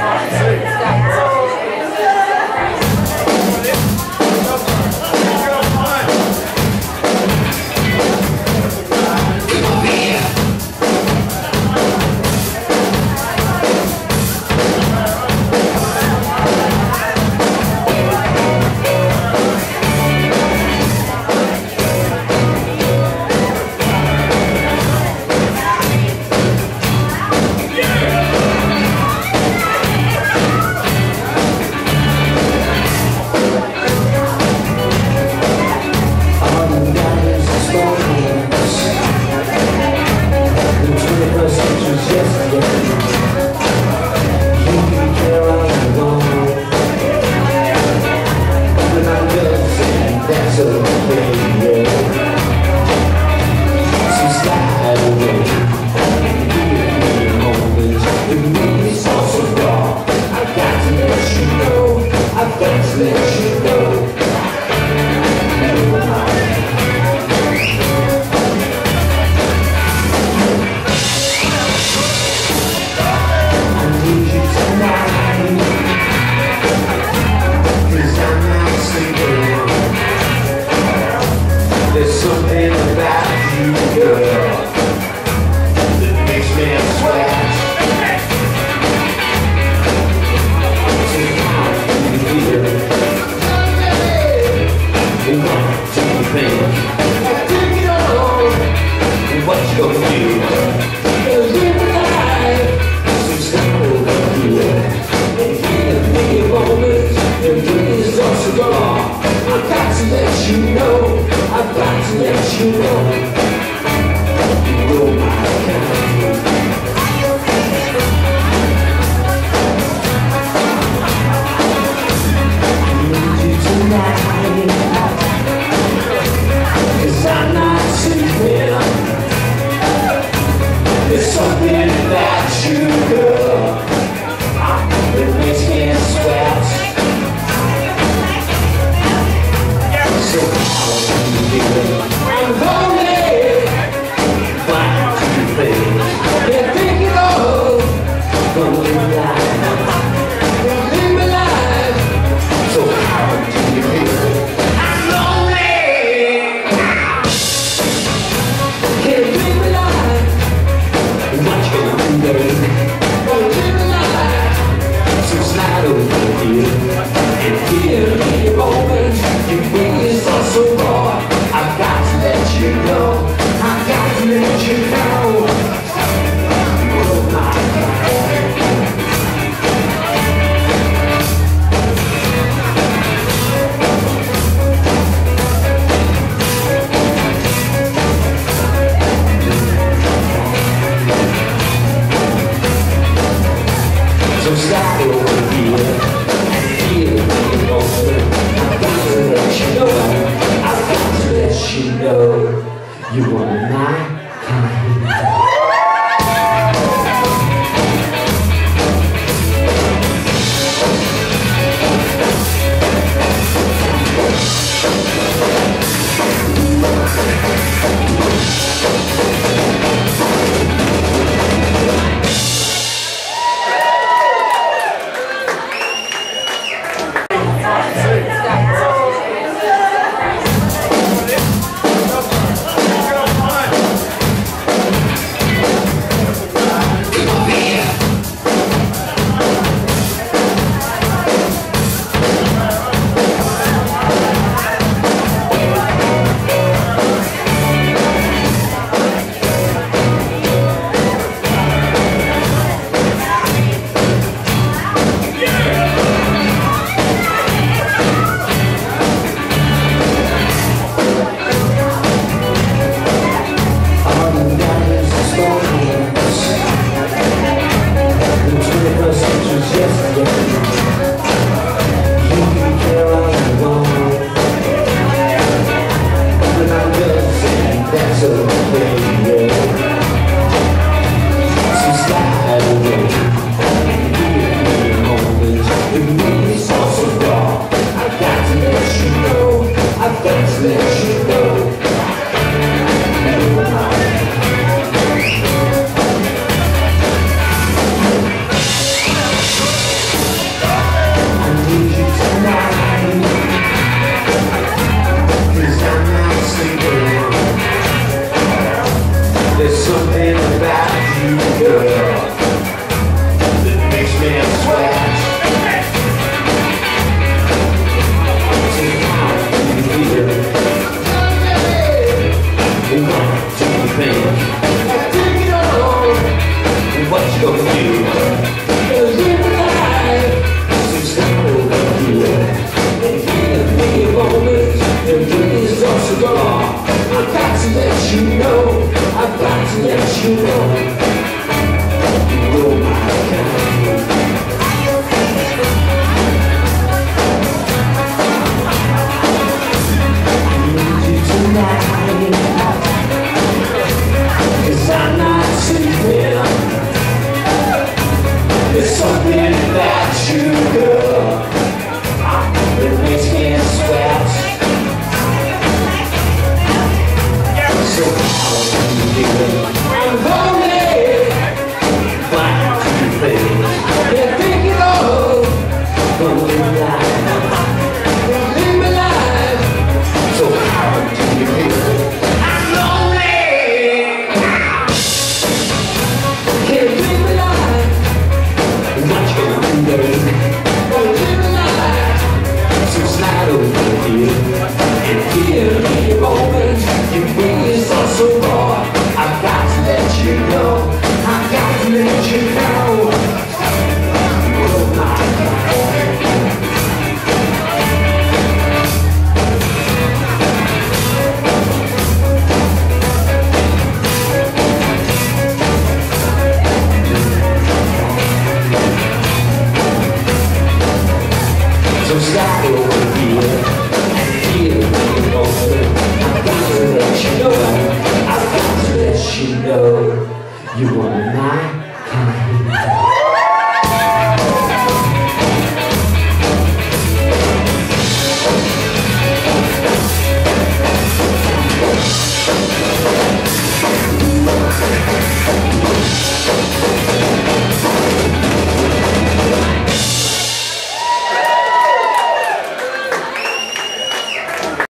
Amen. Okay. You will not Don't it? You know.